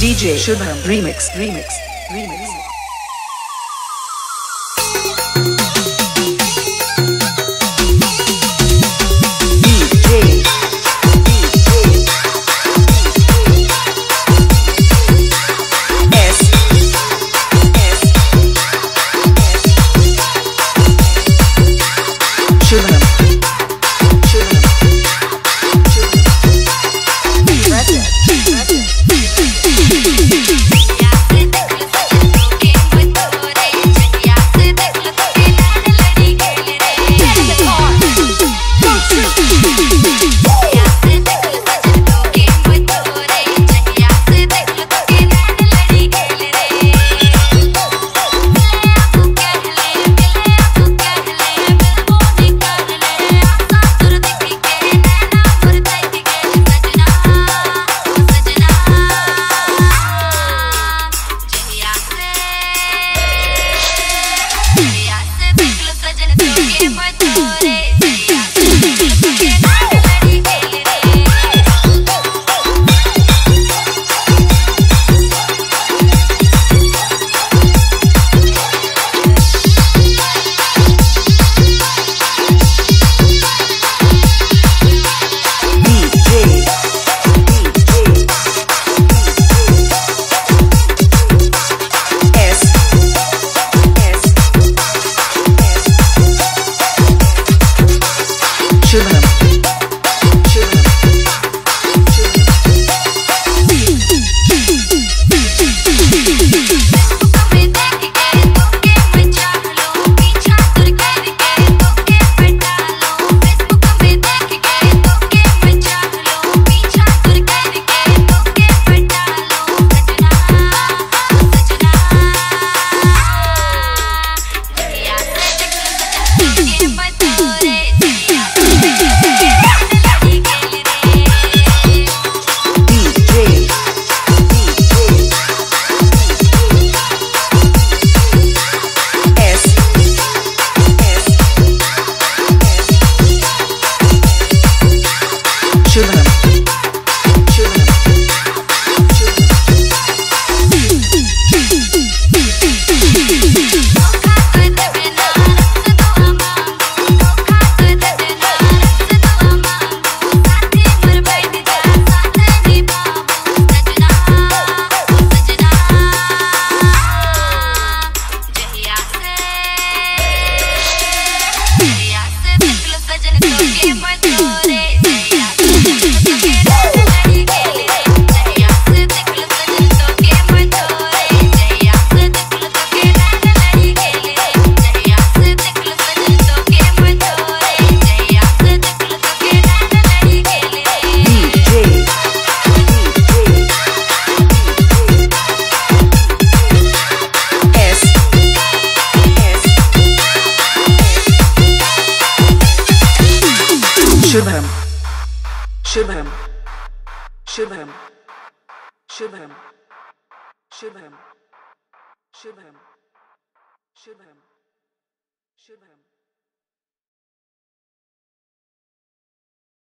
DJ Shubham Remix Remix Remix He 灯 Shubham Shubham Shubham Shubham Shubham Shubham Shubham Shubham